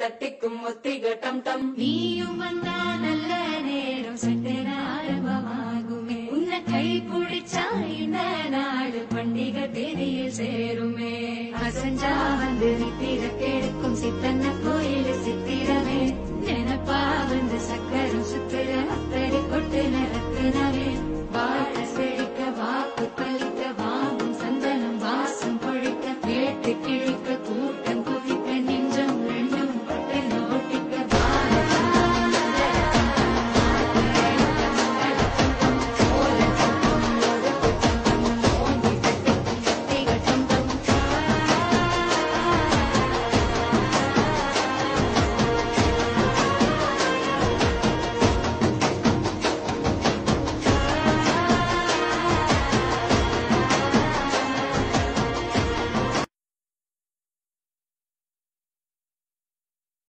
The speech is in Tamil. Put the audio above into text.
தட்டிக்கும் ஒத்திக டம் டம். நீயும் வந்தா நல்ல நேரம் சட்டன ஆரம்பமாகுமே. உன்னை கை பிடிச்சா இந்த நாடு பண்டிகை தேதியில் சேருமே. அசஞ்சா வந்து நித்திர கெடுக்கும் சித்தன்ன கோயில் சித்திரமே. நினப்பா வந்து சக்கரம் சுத்துற அத்தடி கொட்டு நிறத்தினவே